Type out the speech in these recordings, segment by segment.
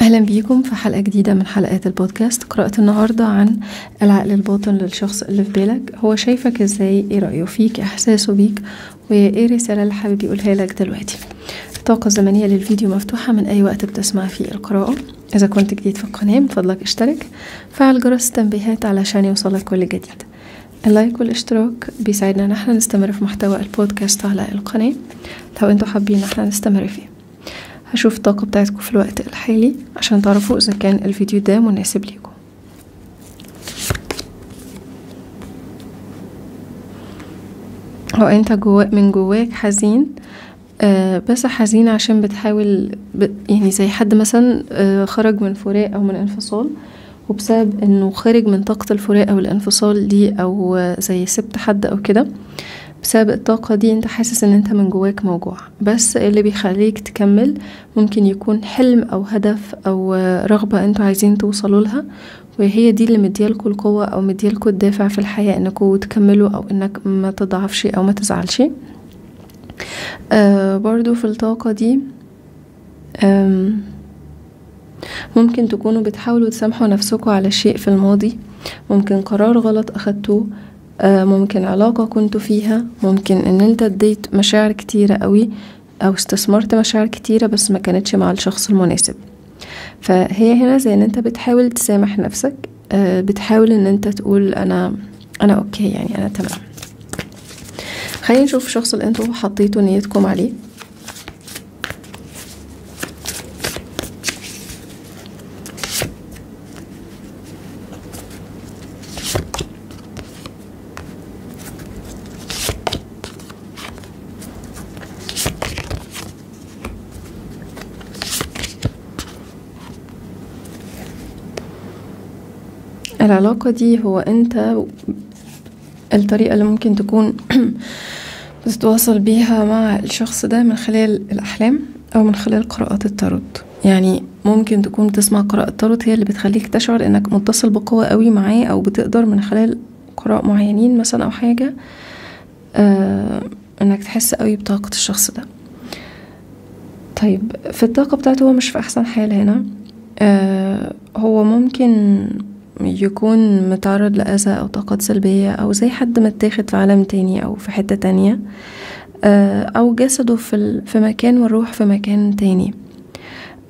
أهلا بيكم في حلقة جديدة من حلقات البودكاست. قرأت النهاردة عن العقل الباطن للشخص اللي في بالك. هو شايفك إزاي؟ إيه رأيه فيك؟ إحساسه بيك؟ وإيه الرسالة اللي حابب يقولها لك دلوقتي؟ الطاقة الزمنية للفيديو مفتوحة من أي وقت بتسمع فيه القراءة. إذا كنت جديد في القناة من فضلك اشترك. فعل جرس التنبيهات علشان يوصلك كل جديد. ال like والاشتراك بيساعدنا إن إحنا نستمر في محتوى البودكاست على القناة. لو إنتوا حابين إن إحنا نستمر فيه. هشوف الطاقة بتاعتكم في الوقت الحالي عشان تعرفوا إذا كان الفيديو ده مناسب ليكم. هو انت جوا من جواك حزين آه بس حزين عشان بتحاول ب... يعني زي حد مثلا آه خرج من فراق أو من انفصال وبسبب إنه خارج من طاقة الفراق أو الانفصال دي أو آه زي سبت حد أو كده بسبب الطاقة دي انت حاسس ان انت من جواك موجوع. بس اللي بيخليك تكمل ممكن يكون حلم أو هدف أو رغبة أنتوا عايزين توصلوا لها وهي دي اللي مديالكوا القوة أو مديالكوا الدافع في الحياة انكوا تكملوا أو انك ما تضعفش أو ما تزعلش. آه برضو في الطاقة دي ممكن تكونوا بتحاولوا تسامحوا نفسكوا على شيء في الماضي ممكن قرار غلط أخدتوه ممكن علاقة كنتوا فيها ممكن إن أنت اديت مشاعر كتيرة قوي أو استثمرت مشاعر كتيرة بس ما كانتش مع الشخص المناسب. فهي هنا زي إن أنت بتحاول تسامح نفسك بتحاول إن أنت تقول أنا أنا أوكي يعني أنا تمام. خلينا نشوف الشخص اللي أنتوا حطيتوا نيتكم عليه. العلاقة دي هو انت الطريقة اللي ممكن تكون بتتواصل بيها مع الشخص ده من خلال الأحلام أو من خلال قراءات التاروت. يعني ممكن تكون بتسمع قراءة التاروت هي اللي بتخليك تشعر إنك متصل بقوة قوي معاه أو بتقدر من خلال قراء معينين مثلا أو حاجة آه إنك تحس قوي بطاقة الشخص ده. طيب في الطاقة بتاعته هو مش في أحسن حال هنا. آه هو ممكن يكون متعرض لأذى أو طاقات سلبية أو زي حد متاخد في عالم تاني أو في حتة تانية أو جسده في, في مكان والروح في مكان تاني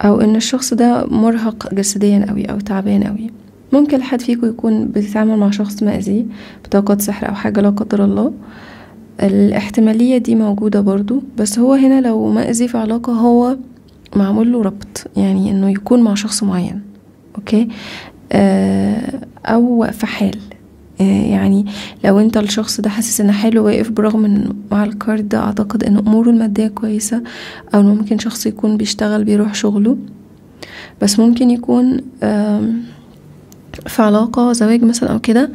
أو إن الشخص ده مرهق جسديا أوي أو تعبان أوي. ممكن حد فيكم يكون بيتعامل مع شخص مأذي بطاقات سحر أو حاجة لا قدر الله. الاحتمالية دي موجودة برضو بس هو هنا لو مأذي في علاقة هو معمول له ربط يعني إنه يكون مع شخص معين. أوكي؟ أو في حال. يعني لو أنت الشخص ده حاسس ان حاله واقف برغم إن مع الكارد ده أعتقد إن أموره المادية كويسة أو ممكن شخص يكون بيشتغل بيروح شغله. بس ممكن يكون في علاقة زواج مثلا أو كده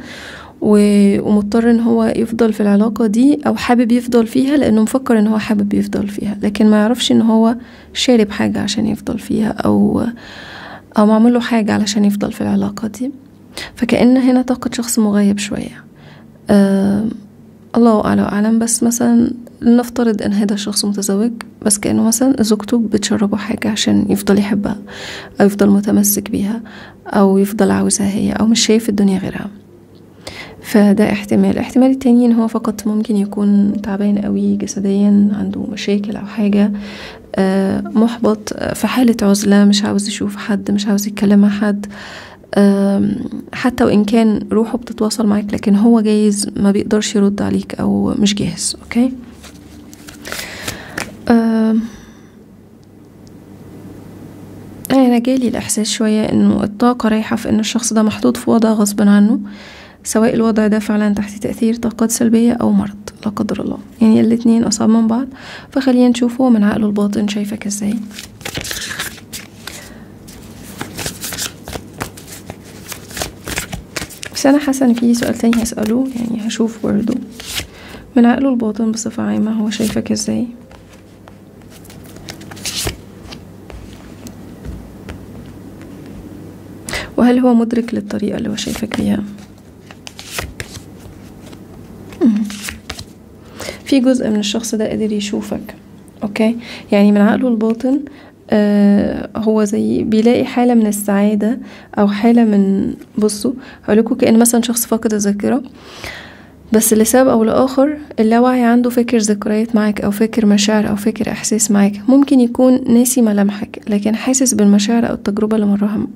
ومضطر إن هو يفضل في العلاقة دي أو حابب يفضل فيها لأنه مفكر إن هو حابب يفضل فيها. لكن ما يعرفش إن هو شارب حاجة عشان يفضل فيها أو أو معمول له حاجة علشان يفضل في العلاقة دي. فكأن هنا طاقة شخص مغيب شوية. آه الله أعلم بس مثلا نفترض إن هذا الشخص متزوج بس كأنه مثلا زوجته بتشربه حاجة عشان يفضل يحبها أو يفضل متمسك بيها أو يفضل عاوزها هي أو مش شايف الدنيا غيرها. فده احتمال. الاحتمال التاني إن هو فقط ممكن يكون تعبان قوي جسديا عنده مشاكل أو حاجة محبط في حالة عزلة مش عاوز يشوف حد مش عاوز يتكلم مع حد حتى وإن كان روحه بتتواصل معاك لكن هو جايز ما بيقدرش يرد عليك أو مش جاهز. أوكي؟ أنا جالي الإحساس شوية إنه الطاقة رايحة في إن الشخص ده محطوط في وضع غصب عنه. سواء الوضع ده فعلا تحت تأثير طاقات سلبية أو مرض لا قدر الله. يعني الاتنين أصعب من بعض فخلينا نشوف هو من عقله الباطن شايفك إزاي. بس أنا حاسة إن في سؤال تاني هسأله يعني هشوف برضه. من عقله الباطن بصفة عامة هو شايفك إزاي؟ وهل هو مدرك للطريقة اللي هو شايفك بيها في جزء من الشخص ده قدر يشوفك أوكي؟ يعني من عقله الباطن آه هو زي بيلاقي حالة من السعادة أو حالة من بصوا هقولكوا كأن مثلا شخص فاقد الذاكرة بس لسبب أو لآخر اللاوعي عنده فاكر ذكريات معاك أو فاكر مشاعر أو فاكر إحساس معاك. ممكن يكون ناسي ملامحك لكن حاسس بالمشاعر أو التجربة اللي مرها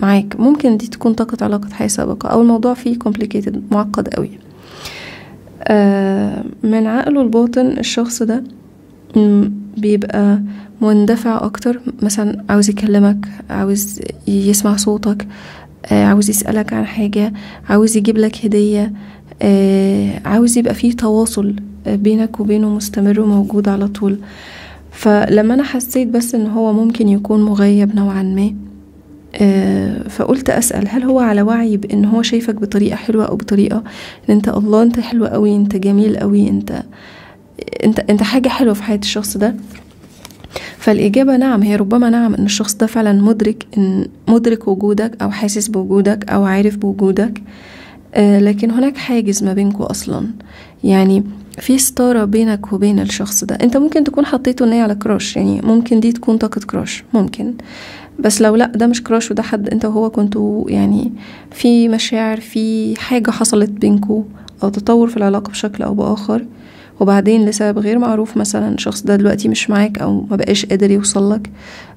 معاك. ممكن دي تكون طاقة علاقة حياة سابقة أو الموضوع فيه complicated معقد قوي. من عقله الباطن الشخص ده بيبقى مندفع أكتر. مثلا عاوز يكلمك عاوز يسمع صوتك آه عاوز يسألك عن حاجة عاوز يجيب لك هدية آه عاوز يبقى فيه تواصل بينك وبينه مستمر وموجود على طول. فلما أنا حسيت بس إن هو ممكن يكون مغيب نوعا ما آه فقلت أسأل هل هو على وعي بإن هو شايفك بطريقة حلوة أو بطريقة إن أنت الله أنت حلو قوي أنت جميل قوي أنت أنت أنت حاجة حلوة في حياة الشخص ده؟ فالإجابة نعم هي ربما نعم إن الشخص ده فعلا مدرك إن مدرك وجودك أو حاسس بوجودك أو عارف بوجودك آه لكن هناك حاجز ما بينكوا أصلا. يعني في ستارة بينك وبين الشخص ده. انت ممكن تكون حطيته ان على كراش يعني ممكن دي تكون طاقة كراش ممكن. بس لو لا ده مش كراش وده حد انت وهو كنتوا يعني في مشاعر في حاجة حصلت بينكوا أو تطور في العلاقة بشكل أو بآخر. وبعدين لسبب غير معروف مثلا الشخص ده دلوقتي مش معاك أو ما بقاش قادر يوصلك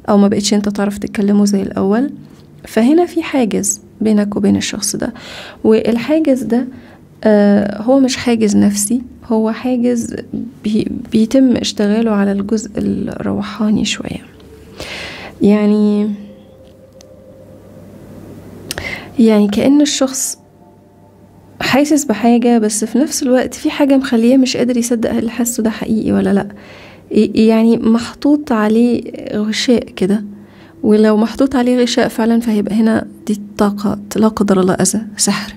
أو ما بقتش انت تعرف تتكلموا زي الأول. فهنا في حاجز بينك وبين الشخص ده. والحاجز ده هو مش حاجز نفسي هو حاجز بي بيتم اشتغاله على الجزء الروحاني شوية. يعني يعني كأن الشخص حاسس بحاجة بس في نفس الوقت في حاجة مخليه مش قادر يصدق هل حاسه ده حقيقي ولا لأ. يعني محطوط عليه غشاء كده ولو محطوط عليه غشاء فعلا فهيبقى هنا دي طاقة لا قدر الله أذى سحر.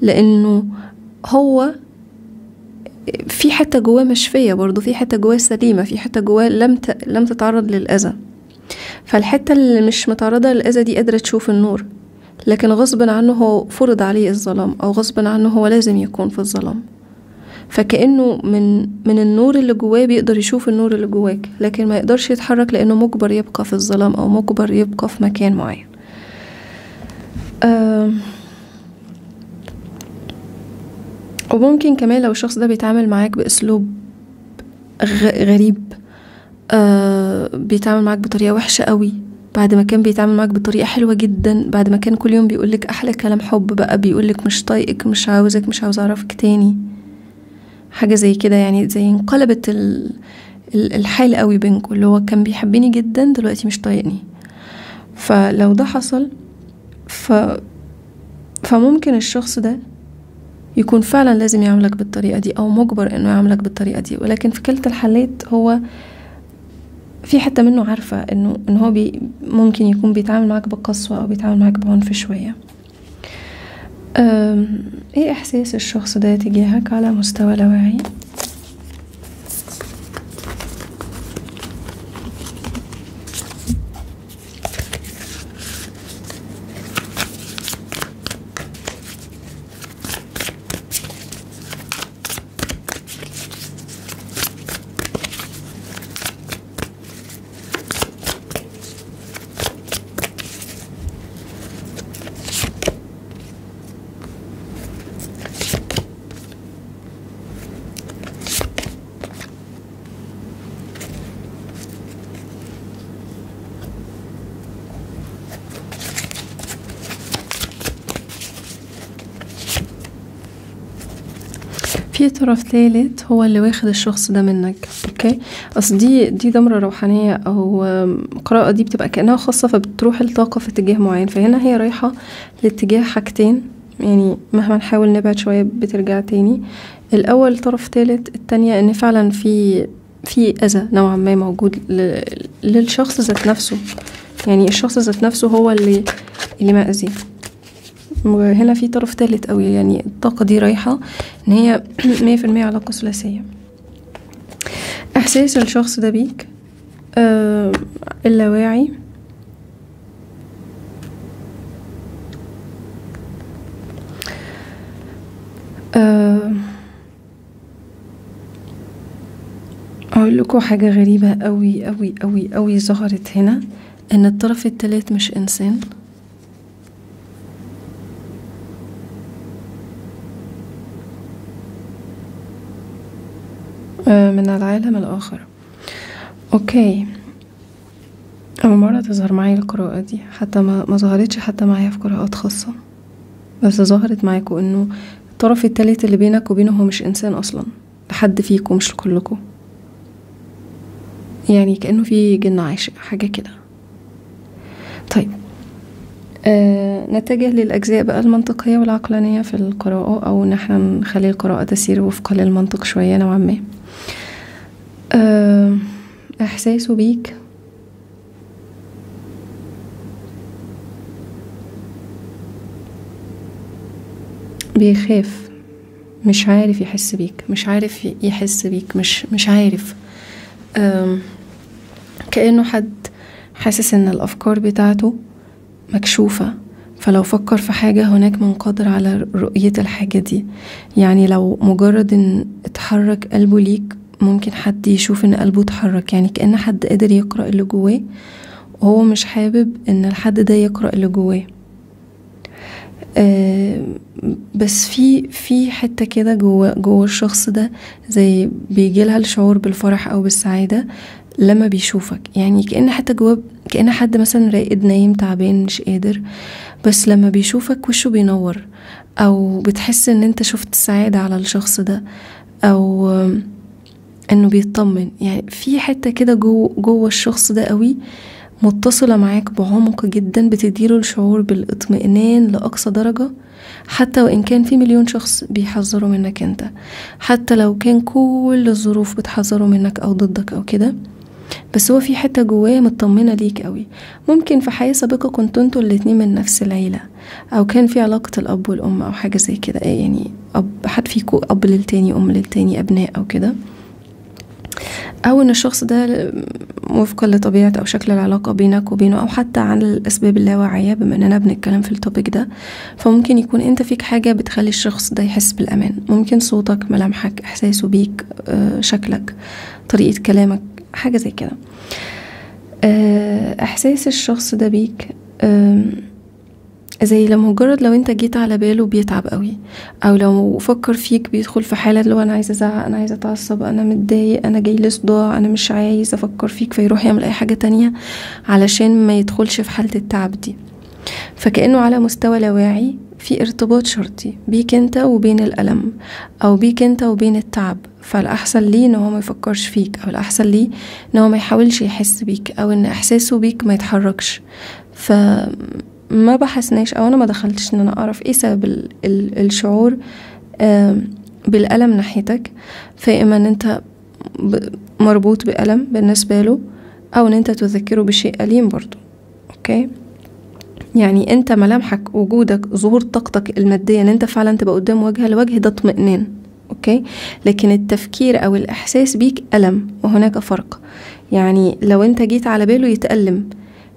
لأنه هو في حتة جواه مشفية برضه في حتة جواه سليمة في حتة جواه لم ت... لم تتعرض للأذى. فالحتة اللي مش متعرضة للأذى دي قادرة تشوف النور لكن غصب عنه هو فرض عليه الظلام أو غصب عنه هو لازم يكون في الظلام. فكأنه من من النور اللي جواه بيقدر يشوف النور اللي جواك لكن ما يقدرش يتحرك لأنه مجبر يبقى في الظلام أو مجبر يبقى في مكان معين. آه وممكن كمان لو الشخص ده بيتعامل معاك بأسلوب غريب آه بيتعامل معاك بطريقة وحشة قوي بعد ما كان بيتعامل معاك بطريقة حلوة جدا بعد ما كان كل يوم بيقولك أحلى كلام حب بقى بيقولك مش طايقك مش عاوزك مش عاوز أعرفك تاني. حاجة زي كده يعني زي انقلبت ال... الحال قوي بينكم اللي هو كان بيحبني جدا دلوقتي مش طايقني. فلو ده حصل ف فممكن الشخص ده يكون فعلا لازم يعملك بالطريقة دي أو مجبر إنه يعملك بالطريقة دي ولكن في كلتا الحالات هو في حتة منه عارفة إنه إن هو بي ممكن يكون بيتعامل معاك بقسوة أو بيتعامل معاك بعنف شوية إيه إحساس الشخص ده تجاهك على مستوى لاواعي؟ في طرف ثالث هو اللي واخد الشخص ده منك أوكي؟ أصل دي دي دمرة روحانية أو قراءة دي بتبقى كأنها خاصة فبتروح الطاقة في اتجاه معين. فهنا هي رايحة لاتجاه حاجتين يعني مهما نحاول نبعد شوية بترجع تاني. الأول طرف ثالث التانية إن فعلا في في أذى نوعا ما موجود للشخص ذات نفسه. يعني الشخص ذات نفسه هو اللي اللي مأذي. وهنا في طرف تالت قوي يعني الطاقة دي رايحة إن هي مية في المية علاقة ثلاثية إحساس الشخص ده بيك؟ آه اللاواعي. آه أقول لكم حاجة غريبة قوي قوي قوي قوي ظهرت هنا إن الطرف التالت مش إنسان. من العالم الآخر. أوكي. أول مرة تظهر معايا القراءة دي. حتى ما, ما ظهرتش حتى معايا في قراءات خاصة. بس ظهرت معاكوا إنه الطرف التالت اللي بينك وبينه هو مش إنسان أصلا. لحد فيكم مش لكلكم يعني كأنه في جن عاشق حاجة كده. طيب. آه نتجه للأجزاء بقى المنطقية والعقلانية في القراءة أو إن إحنا نخلي القراءة تسير وفقا للمنطق شوية نوعا ما. آه إحساسه بيك؟ بيخاف مش عارف يحس بيك مش عارف يحس بيك مش مش عارف. كأنه حد حاسس إن الأفكار بتاعته مكشوفة. فلو فكر في حاجة هناك من قادر على رؤية الحاجة دي. يعني لو مجرد إن اتحرك قلبه ليك ممكن حد يشوف إن قلبه اتحرك يعني كأن حد قادر يقرأ اللي جواه وهو مش حابب إن الحد ده يقرأ اللي جواه. آه بس في في حتة كده جوه جوه الشخص ده زي بيجيلها الشعور بالفرح أو بالسعادة لما بيشوفك. يعني كأن حتى جواه كأن حد مثلا راقد نايم تعبان مش قادر بس لما بيشوفك وشه بينور أو بتحس إن أنت شفت السعادة على الشخص ده أو إنه بيطمن. يعني في حتة كده جوه جوه الشخص ده قوي متصلة معاك بعمق جدا بتديله الشعور بالإطمئنان لأقصى درجة. حتى وإن كان في مليون شخص بيحذروا منك أنت. حتى لو كان كل الظروف بتحذروا منك أو ضدك أو كده. بس هو في حتة جواه مطمنة ليك قوي. ممكن في حياة سابقة كنتوا أنتوا الاتنين من نفس العيلة. أو كان في علاقة الأب والأم أو حاجة زي كده. يعني أب حد فيكوا أب للتاني أم للتاني أبناء أو كده. أو إن الشخص ده وفقا لطبيعة أو شكل العلاقة بينك وبينه أو حتى عن الأسباب اللاواعية بما إننا بنتكلم في ال topic ده فممكن يكون أنت فيك حاجة بتخلي الشخص ده يحس بالأمان. ممكن صوتك ملامحك إحساسه بيك آه، شكلك طريقة كلامك حاجة زي كده. آه، إحساس الشخص ده بيك زي لما مجرد لو انت جيت على باله بيتعب قوي أو لو فكر فيك بيدخل في حالة اللي هو أنا عايزة أزعق أنا عايزة أتعصب أنا متضايق أنا جاي لي صداع أنا مش عايز أفكر فيك فيروح يعمل أي حاجة تانية علشان ما يدخلش في حالة التعب دي. فكأنه على مستوى لاواعي في ارتباط شرطي بيك أنت وبين الألم أو بيك أنت وبين التعب. فالأحسن ليه إن هو ما يفكرش فيك أو الأحسن ليه إن هو ما يحاولش يحس بيك أو إن إحساسه بيك ما يتحركش. ف ما بحسناش أو أنا ما دخلتش إن أنا أعرف إيه سبب ال ال الشعور بالألم ناحيتك. فإما إن أنت مربوط بألم بالنسبة له أو إن أنت تذكره بشيء أليم برضو أوكي؟ يعني أنت ملامحك وجودك ظهور طاقتك المادية إن أنت فعلا تبقى قدام وجه لوجه ده اطمئنان. أوكي؟ لكن التفكير أو الإحساس بيك ألم وهناك فرق. يعني لو أنت جيت على باله يتألم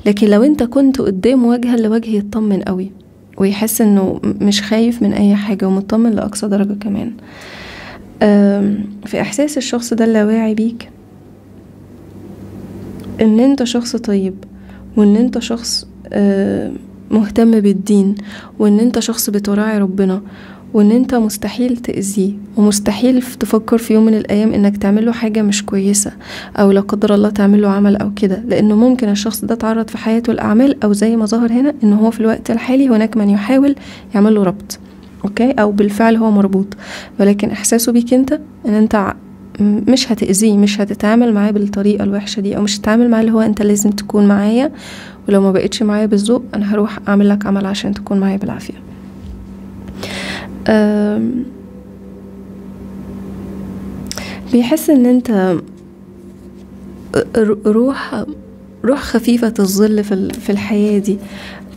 لكن لو انت كنت قدام وجها لوجه يطمن قوي ويحس انه مش خايف من أي حاجة ومطمن لأقصى درجة كمان. في إحساس الشخص ده اللاواعي بيك. إن أنت شخص طيب وإن أنت شخص مهتم بالدين وإن أنت شخص بتراعي ربنا وإن أنت مستحيل تأذيه ومستحيل تفكر في يوم من الأيام إنك تعمله حاجة مش كويسة أو لا قدر الله تعمله عمل أو كده. لأنه ممكن الشخص ده تعرض في حياته الاعمال أو زي ما ظهر هنا إن هو في الوقت الحالي هناك من يحاول يعمل له ربط أوكي؟ أو بالفعل هو مربوط. ولكن إحساسه بيك أنت إن أنت مش هتأذيه مش هتتعامل معاه بالطريقة الوحشة دي أو مش هتتعامل معاه اللي هو أنت لازم تكون معايا ولو ما بقتش معايا بالذوق أنا هروح أعمل لك عمل عشان تكون معايا بالعافية. بيحس إن أنت روح روح خفيفة الظل في الحياة دي.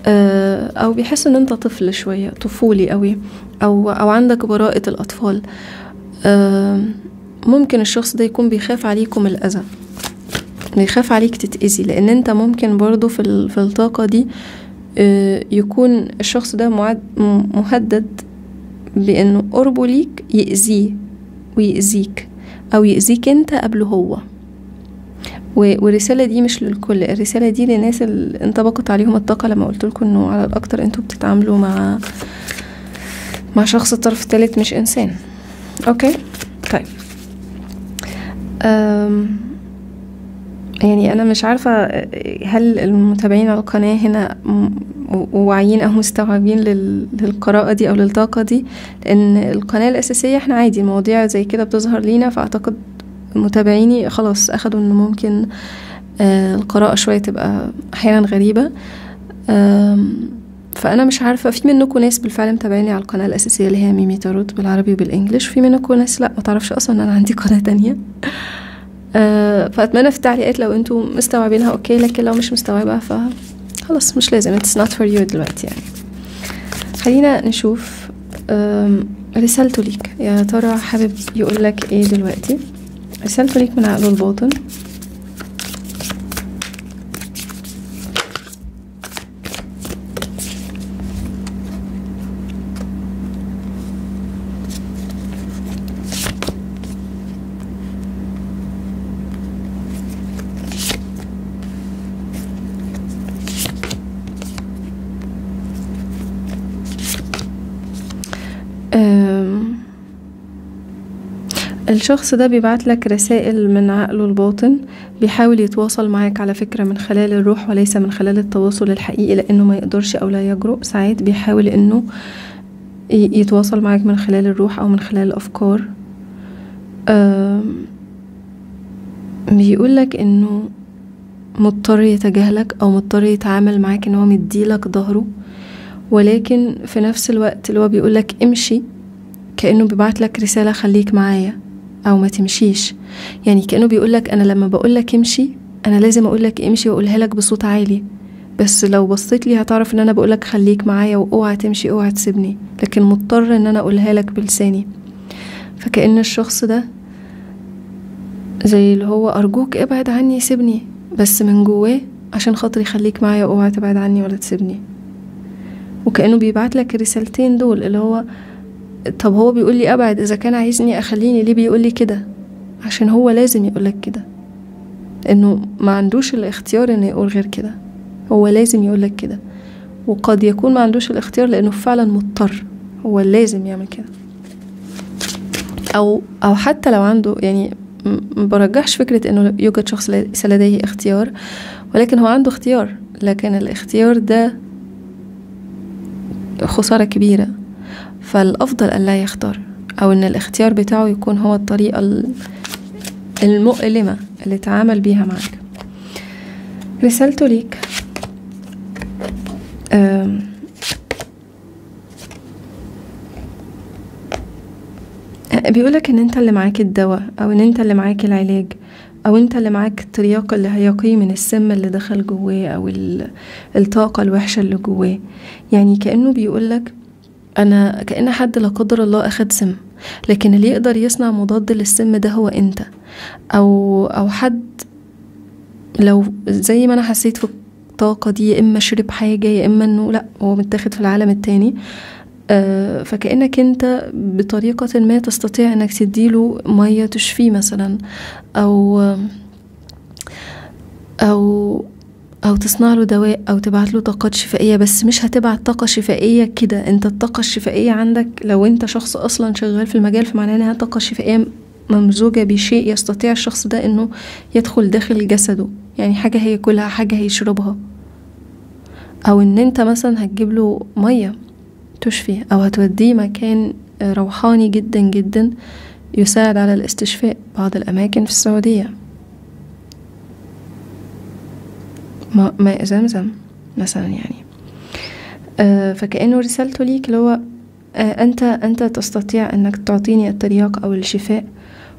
آه، أو بيحس إن أنت طفل شوية طفولي قوي أو أو عندك براءة الأطفال. ممكن الشخص ده يكون بيخاف عليكم الأذى. بيخاف عليك تتأذي لأن أنت ممكن برضو في, الطاقة دي آه، يكون الشخص ده مهدد بانه قربه ليك يأذيه ويأذيك أو يأذيك أنت قبله هو. والرسالة دي مش للكل. الرسالة دي للناس اللي انطبقت عليهم الطاقة لما قلت لكم إنه على الأكتر أنتوا بتتعاملوا مع مع شخص الطرف الثالث مش إنسان. أوكي؟ طيب. أم يعني أنا مش عارفة هل المتابعين على القناة هنا واعيين أو مستوعبين للقراءة دي أو للطاقة دي؟ لأن القناة الأساسية إحنا عادي مواضيع زي كده بتظهر لينا فأعتقد متابعيني خلاص أخدوا إن ممكن آه القراءة شوية تبقى أحيانا غريبة. فأنا مش عارفة في منكم ناس بالفعل متابعيني على القناة الأساسية اللي هي ميمي تاروت بالعربي وبالانجلش في منكم ناس؟ لا ما تعرفش أصلا إن أنا عندي قناة تانية. آه فأتمنى في التعليقات لو أنتم مستوعبينها أوكي لكن لو مش مستوعبة ف خلاص مش لازم it's not for you دلوقتي يعني. خلينا نشوف رسالته ليك. يا ترى حابب يقولك إيه دلوقتي؟ رسالته ليك من عقله الباطن. الشخص ده بيبعت لك رسائل من عقله الباطن بيحاول يتواصل معاك على فكرة من خلال الروح وليس من خلال التواصل الحقيقي لأنه ما يقدرش أو لا يجرؤ. ساعات بيحاول إنه يتواصل معاك من خلال الروح أو من خلال الأفكار. بيقولك إنه مضطر يتجاهلك أو مضطر يتعامل معاك إن هو مديلك ظهره ولكن في نفس الوقت اللي هو بيقولك امشي كأنه بيبعتلك رسالة خليك معايا. أو ما تمشيش. يعني كأنه بيقولك أنا لما بقولك امشي أنا لازم اقولك امشي وأقولها لك بصوت عالي. بس لو بصيت لي هتعرف إن أنا بقولك خليك معايا وأوعى تمشي أوعى تسيبني. لكن مضطر إن أنا أقولها لك بلساني. فكأن الشخص ده زي اللي هو أرجوك ابعد عني سيبني. بس من جواه عشان خاطري خليك معايا اوعى تبعد عني ولا تسيبني. وكأنه بيبعت لك الرسالتين دول اللي هو طب هو بيقول لي أبعد إذا كان عايزني أخليني ليه بيقول لي كده؟ عشان هو لازم يقولك كده. إنه ما عندوش الاختيار إنه يقول غير كده. هو لازم يقولك كده. وقد يكون ما عندوش الاختيار لأنه فعلا مضطر. هو لازم يعمل كده. أو أو حتى لو عنده يعني ما برجحش فكرة إنه يوجد شخص ليس لديه اختيار ولكن هو عنده اختيار. لكن الاختيار ده خسارة كبيرة. فالأفضل ألا يختار أو إن الاختيار بتاعه يكون هو الطريقة المؤلمة اللي تعامل بيها معك رسالته ليك. بيقولك إن أنت اللي معاك الدواء أو إن أنت اللي معاك العلاج أو أنت اللي معاك الترياق اللي هيقيه من السم اللي دخل جواه أو الطاقة الوحشة اللي جواه. يعني كأنه بيقولك أنا كأن حد لا قدر الله أخد سم لكن اللي يقدر يصنع مضاد للسم ده هو أنت. أو أو حد لو زي ما أنا حسيت في الطاقة دي يا إما شرب حاجة يا إما إنه لأ هو متاخد في العالم التاني. آه فكأنك أنت بطريقة ما تستطيع إنك تديله مية تشفيه مثلا. أو أو أو تصنع له دواء أو تبعت له طاقات شفائية بس مش هتبعت طاقة شفائية كده. أنت الطاقة الشفائية عندك لو أنت شخص أصلا شغال في المجال فمعناه إنها طاقة شفائية ممزوجة بشيء يستطيع الشخص ده إنه يدخل داخل جسده. يعني حاجة هياكلها حاجة هيشربها. أو إن أنت مثلا هتجيب له مية تشفي أو هتوديه مكان روحاني جدا جدا يساعد على الاستشفاء بعض الأماكن في السعودية. ماء زمزم مثلا يعني. آه فكأنه رسالته ليك اللي هو آه أنت أنت تستطيع أنك تعطيني الترياق أو الشفاء.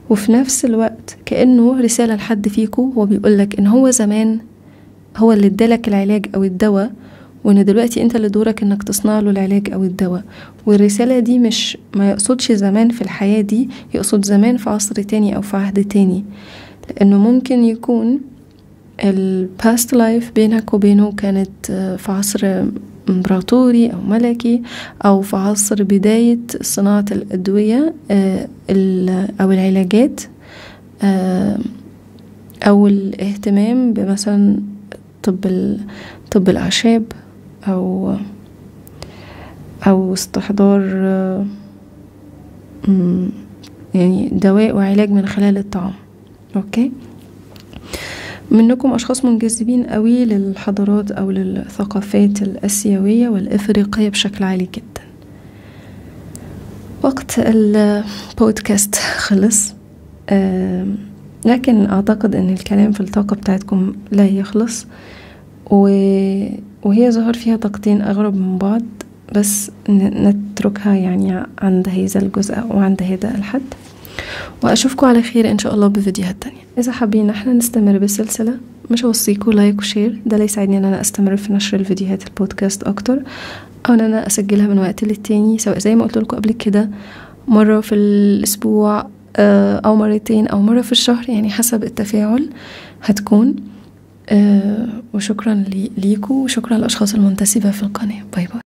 وفي نفس الوقت كأنه رسالة لحد فيكو هو بيقولك إن هو زمان هو اللي ادالك العلاج أو الدواء وإن دلوقتي أنت اللي دورك إنك تصنع له العلاج أو الدواء. والرسالة دي مش ما يقصدش زمان في الحياة دي يقصد زمان في عصر تاني أو في عهد تاني. لأنه ممكن يكون ال past life بينك وبينه كانت في عصر امبراطوري أو ملكي أو في عصر بداية صناعة الأدوية أو العلاجات أو الاهتمام بمثلا طب طب الأعشاب أو أو استحضار يعني دواء وعلاج من خلال الطعام. أوكي؟ منكم أشخاص منجذبين قوي للحضارات أو للثقافات الآسيوية والإفريقية بشكل عالي جدا. وقت البودكاست خلص لكن أعتقد أن الكلام في الطاقة بتاعتكم لا يخلص وهي ظهر فيها طاقتين أغرب من بعض بس نتركها يعني عند هذا الجزء وعند هذا الحد. وأشوفكم على خير إن شاء الله بفيديوهات تانية. إذا حابين إحنا نستمر بالسلسلة مش أوصيكم like و share ده اللي يساعدني إن أنا أستمر في نشر الفيديوهات البودكاست أكتر أو إن أنا أسجلها من وقت للتاني سواء زي ما قلت لكم قبل كده مرة في الأسبوع آه، أو مرتين أو مرة في الشهر يعني حسب التفاعل هتكون. آه، وشكرا ليكم وشكرا للأشخاص المنتسبة في القناة. باي باي.